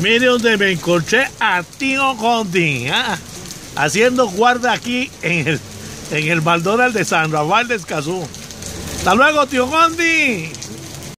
Mire donde me encontré a Tío Condi, ¿ah? haciendo guarda aquí en el, en el McDonald's de San Rafael de Escazú. Hasta luego, Tío Condi.